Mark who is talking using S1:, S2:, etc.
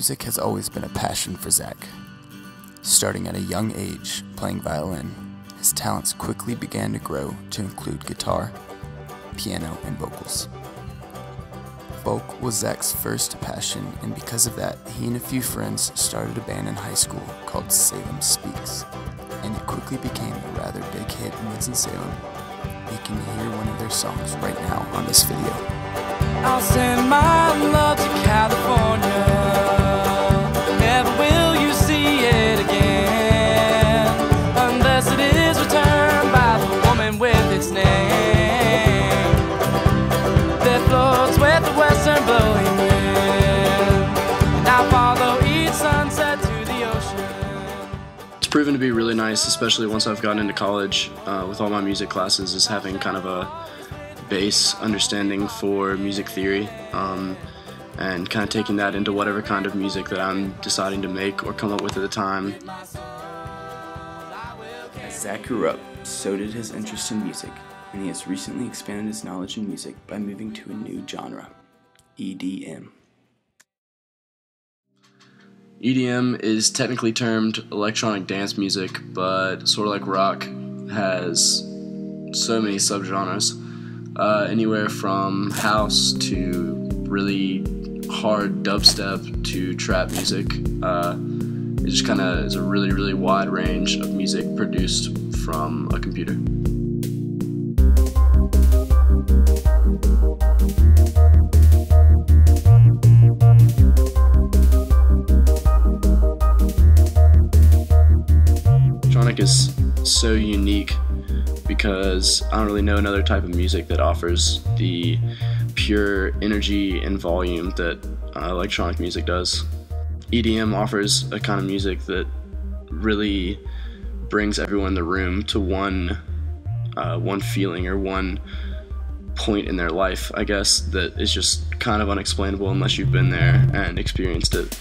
S1: Music has always been a passion for Zach. Starting at a young age playing violin, his talents quickly began to grow to include guitar, piano, and vocals. Folk was Zach's first passion, and because of that, he and a few friends started a band in high school called Salem Speaks, and it quickly became a rather big hit in Winston-Salem. You can hear one of their songs right now on this video.
S2: Proven to be really nice, especially once I've gotten into college uh, with all my music classes, is having kind of a base understanding for music theory um, and kind of taking that into whatever kind of music that I'm deciding to make or come up with at the time.
S1: As Zach grew up, so did his interest in music, and he has recently expanded his knowledge in music by moving to a new genre EDM.
S2: EDM is technically termed electronic dance music, but sort of like rock, has so many subgenres. Uh, anywhere from house to really hard dubstep to trap music. Uh, it just kind of is a really, really wide range of music produced from a computer. Is so unique because I don't really know another type of music that offers the pure energy and volume that uh, electronic music does. EDM offers a kind of music that really brings everyone in the room to one uh, one feeling or one point in their life, I guess, that is just kind of unexplainable unless you've been there and experienced it.